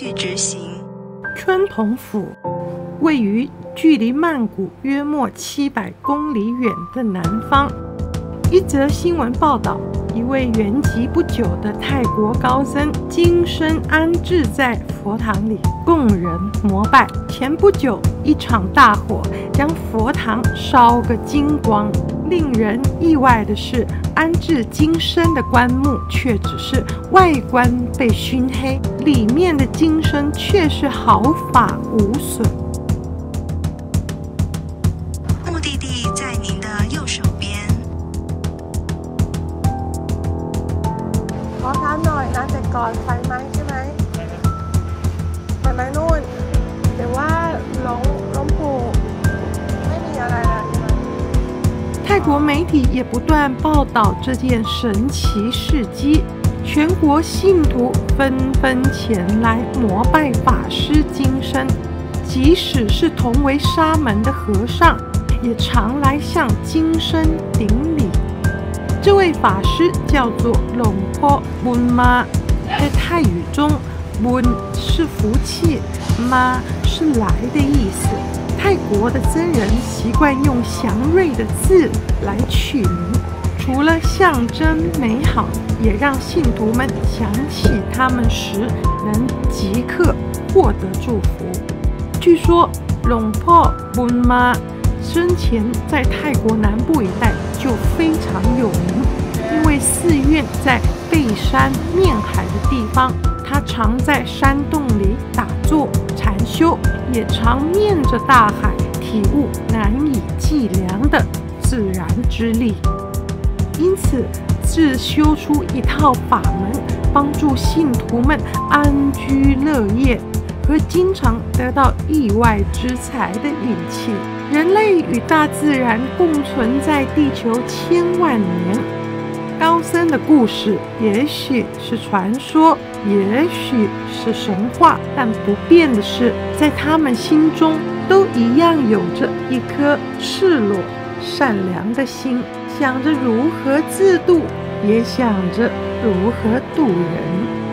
去执行。春同府位于距离曼谷约莫七百公里远的南方。一则新闻报道一位圆寂不久的泰国高僧，今生安置在佛堂里，供人膜拜。前不久，一场大火将佛堂烧个精光。令人意外的是，安置金身的棺木却只是外观被熏黑，里面的金身却是毫发无损。ไฟไหม้ใช่ไหมไฟไหม้นู่นแต่ว่าหลงหลวงปู่ไม่มีอะไรเลยใช่ไหม泰国媒体也不断报道这件神奇事迹，全国信徒纷纷前来膜拜法师金身，即使是同为沙门的和尚，也常来向金身顶礼。这位法师叫做龙婆温妈， 在泰语中，温是福气，妈是来的意思。泰国的僧人习惯用祥瑞的字来取名，除了象征美好，也让信徒们想起他们时能即刻获得祝福。据说龙婆温妈生前在泰国南部一带就非常有名，因为寺院在背山面海的地方，他常在山洞里打坐禅修，也常面着大海，体悟难以计量的自然之力。因此，自修出一套法门，帮助信徒们安居乐业和经常得到意外之财的运气。人类与大自然共存在地球千万年，高僧的故事也许是传说，也许是神话，但不变的是，在他们心中都一样有着一颗赤裸、善良的心，想着如何自度，也想着如何渡人。